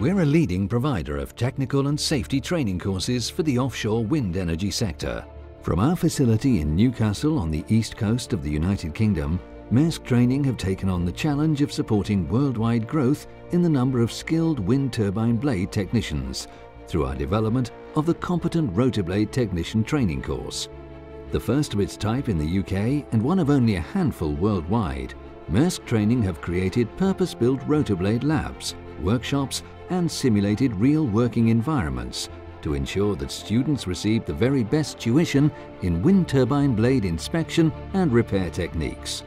We're a leading provider of technical and safety training courses for the offshore wind energy sector. From our facility in Newcastle on the east coast of the United Kingdom, Maersk Training have taken on the challenge of supporting worldwide growth in the number of skilled wind turbine blade technicians through our development of the Competent Rotor Blade Technician Training Course. The first of its type in the UK and one of only a handful worldwide, Maersk Training have created purpose-built rotor blade labs, workshops and simulated real working environments to ensure that students receive the very best tuition in wind turbine blade inspection and repair techniques.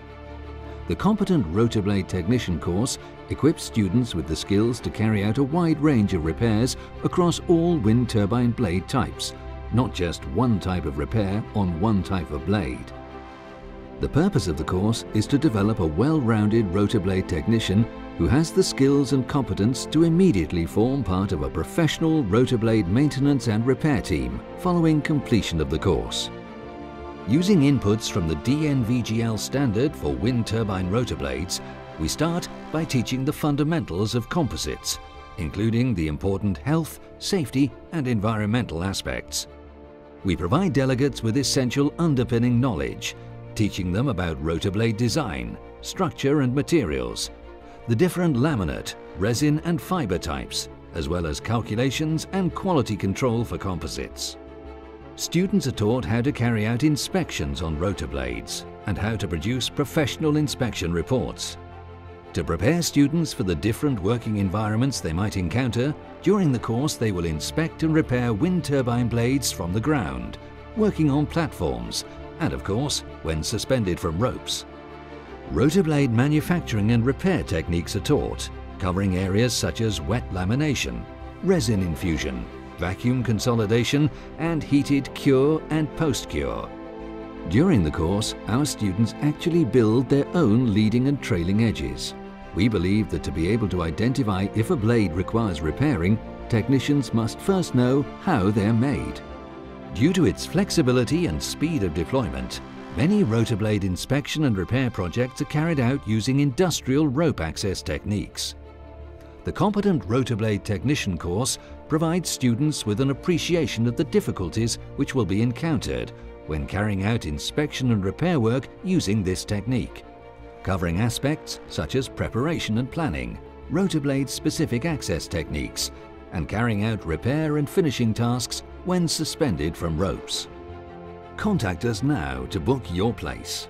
The Competent Rotor Blade Technician course equips students with the skills to carry out a wide range of repairs across all wind turbine blade types, not just one type of repair on one type of blade. The purpose of the course is to develop a well-rounded rotor blade technician who has the skills and competence to immediately form part of a professional rotor blade maintenance and repair team following completion of the course. Using inputs from the DNVGL standard for wind turbine rotor blades, we start by teaching the fundamentals of composites, including the important health, safety and environmental aspects. We provide delegates with essential underpinning knowledge, teaching them about rotor blade design, structure and materials, the different laminate, resin and fibre types, as well as calculations and quality control for composites. Students are taught how to carry out inspections on rotor blades and how to produce professional inspection reports. To prepare students for the different working environments they might encounter, during the course they will inspect and repair wind turbine blades from the ground, working on platforms, and of course, when suspended from ropes. Rotor blade manufacturing and repair techniques are taught, covering areas such as wet lamination, resin infusion, vacuum consolidation, and heated cure and post-cure. During the course, our students actually build their own leading and trailing edges. We believe that to be able to identify if a blade requires repairing, technicians must first know how they're made. Due to its flexibility and speed of deployment, Many rotor blade inspection and repair projects are carried out using industrial rope access techniques. The Competent Rotor Blade Technician course provides students with an appreciation of the difficulties which will be encountered when carrying out inspection and repair work using this technique, covering aspects such as preparation and planning, rotor blade specific access techniques, and carrying out repair and finishing tasks when suspended from ropes. Contact us now to book your place.